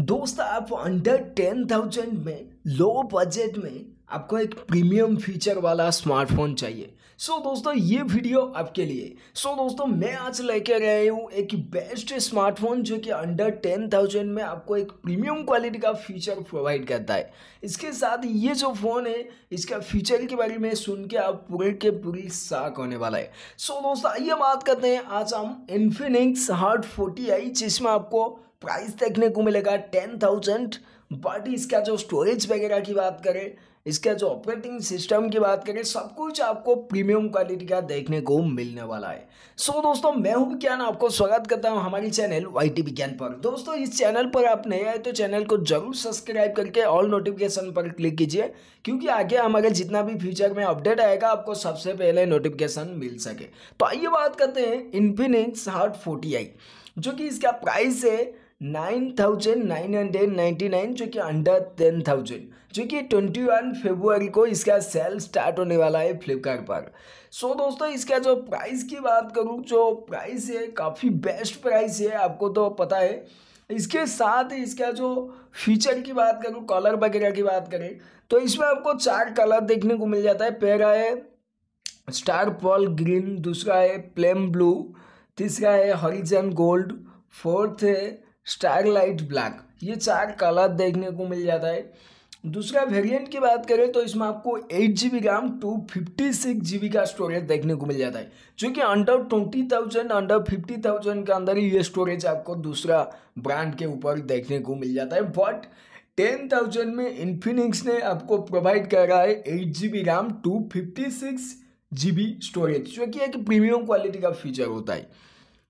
दोस्त आप under ten thousand में लो बजट में आपको एक प्रीमियम फीचर वाला स्मार्टफ़ोन चाहिए। सो so, दोस्तों ये वीडियो आपके लिए। सो so, दोस्तों मैं आज लेके आया हूँ एक बेस्ट स्मार्टफ़ोन जो कि अंडर टेन थाउज़ेंड में आपको एक प्रीमियम क्वालिटी का फीचर प्रोवाइड करता है। इसके साथ ये जो फ़ोन है इसका फीचर के बारे में सुन के आप पूरे के पूरी साक होने वाला है। सो so, दोस्तों आइए बात करते हैं। आज हम इन्फिनिक्स हार्ट फोर्टी आई जिसमें आपको प्राइस देखने को मिलेगा टेन थाउज़ेंड बट इसका जो स्टोरेज वगैरह की बात करें इसका जो ऑपरेटिंग सिस्टम की बात करें सब कुछ आपको प्रीमियम क्वालिटी का देखने को मिलने वाला है। सो so, दोस्तों मैं हूँ विज्ञान आपको स्वागत करता हूँ हमारी चैनल वाई टी विज्ञान पर। दोस्तों इस चैनल पर आप नए आए तो चैनल को ज़रूर सब्सक्राइब करके ऑल नोटिफिकेशन पर क्लिक कीजिए क्योंकि आगे हमारे जितना भी फ्यूचर में अपडेट आएगा आपको सबसे पहले नोटिफिकेशन मिल सके। तो आइए बात करते हैं इन्फिनिक्स हार्ट फोर्टी जो कि इसका प्राइस है nine thousand nine hundred ninety nine जो कि अंडर टेन थाउज़ेंड जो कि ट्वेंटी वन फेब्रुआरी को इसका सेल स्टार्ट होने वाला है फ्लिपकार्ट पर। सो so, दोस्तों इसका जो प्राइस की बात करूँ जो प्राइस है काफ़ी बेस्ट प्राइस है आपको तो पता है। इसके साथ इसका जो फीचर की बात करूँ कलर वगैरह की बात करें तो इसमें आपको चार कलर देखने को मिल जाता है। पहला है स्टार पॉल ग्रीन दूसरा है प्लेम ब्लू तीसरा है हरिजन गोल्ड फोर्थ है स्टारलाइट ब्लैक। ये चार कलर देखने को मिल जाता है। दूसरा वेरिएंट की बात करें तो इसमें आपको eight G B RAM two fifty six G B का स्टोरेज देखने को मिल जाता है। जो कि under twenty thousand under fifty thousand के अंदर ही ये स्टोरेज आपको दूसरा ब्रांड के ऊपर देखने को मिल जाता है। बट टेन थाउज़ेंड में इन्फिनिक्स ने आपको प्रोवाइड कर रहा है eight G B RAM two fifty six G B storage जो कि एक प्रीमियम क्वालिटी का फीचर होता है।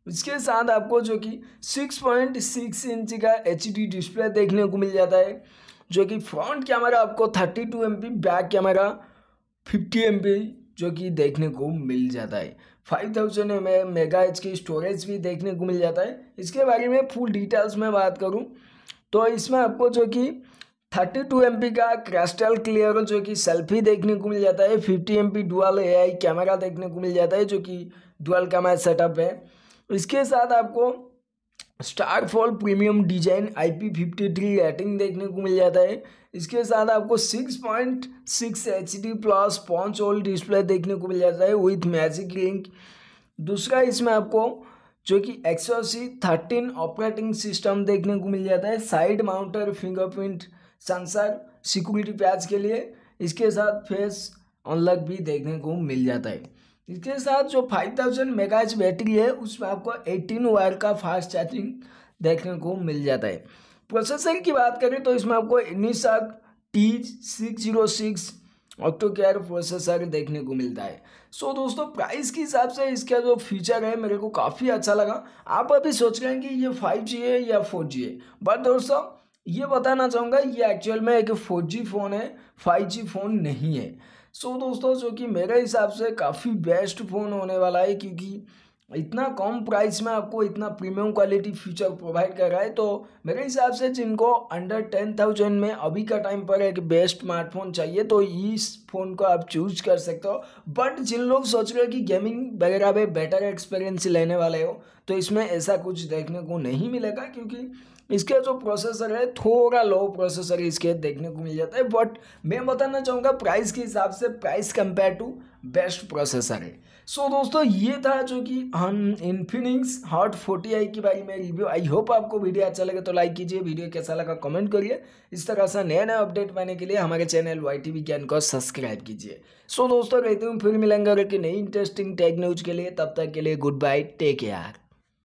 इसके साथ आपको जो कि 6.6 इंच का एचडी डिस्प्ले देखने को मिल जाता है, जो कि फ्रंट कैमरा आपको 32 टू बैक कैमरा 50 एमपी जो कि देखने को मिल जाता है। 5000 थाउज़ेंड एम मेगा एच की स्टोरेज भी देखने को मिल जाता है। इसके बारे में फुल डिटेल्स में बात करूँ तो इसमें आपको जो कि 32 टू का क्रिस्टल क्लियर जो कि सेल्फी देखने को मिल जाता है। 50 M P dual A camera देखने को मिल जाता है, जो कि डुअल कैमरा सेटअप है। इसके साथ आपको star fall premium design I P fifty three rating देखने को मिल जाता है। इसके साथ आपको six point six H D plus punch hole display देखने को मिल जाता है विथ मैजिक लिंक दूसरा इसमें आपको जो कि एक्सोसी थर्टीन ऑपरेटिंग सिस्टम देखने को मिल जाता है side mounter fingerprint sensor security patch के लिए। इसके साथ फेस अनलॉक भी देखने को मिल जाता है। इसके साथ जो 5000 थाउज़ेंड मेगाज बैटरी है उसमें आपको 18 वायर का फास्ट चार्जिंग देखने को मिल जाता है। प्रोसेसर की बात करें तो इसमें आपको Unisoc T six zero six octa core processor देखने को मिलता है। सो so, दोस्तों प्राइस के हिसाब से इसका जो फीचर है मेरे को काफ़ी अच्छा लगा। आप अभी सोच रहे हैं कि ये फाइव जी है या फोर जी है? बट दोस्तों ये बताना चाहूँगा ये एक्चुअल में एक फोर जी फ़ोन है फाइव जी फ़ोन नहीं है। सो so, दोस्तों जो कि मेरे हिसाब से काफ़ी बेस्ट फ़ोन होने वाला है क्योंकि इतना कम प्राइस में आपको इतना प्रीमियम क्वालिटी फीचर प्रोवाइड कर रहा है। तो मेरे हिसाब से जिनको अंडर टेन थाउज़ेंड में अभी का टाइम पर एक बेस्ट स्मार्टफ़ोन चाहिए तो इस फ़ोन को आप चूज़ कर सकते हो। बट जिन लोग सोच रहे हो कि गेमिंग वगैरह में बेटर एक्सपीरियंस लेने वाले हो तो इसमें ऐसा कुछ देखने को नहीं मिलेगा क्योंकि इसके जो प्रोसेसर है थोड़ा लो प्रोसेसर इसके देखने को मिल जाता है बट मैं बताना चाहूँगा प्राइस के हिसाब से price compare to best processor है। सो so, दोस्तों ये था जो कि हम इन्फिनिक्स हॉट फोर्टी आई के बारे में रिव्यू आई होप आपको वीडियो अच्छा लगे तो लाइक कीजिए वीडियो कैसा लगा कमेंट करिए। इस तरह से नया नया अपडेट पाने के लिए हमारे चैनल वाई टी ज्ञान को सब्सक्राइब कीजिए। सो so, दोस्तों रहते हूँ फिर मिलेंगे और एक नई इंटरेस्टिंग टेक न्यूज़ के लिए। तब तक के लिए गुड बाय टेक केयर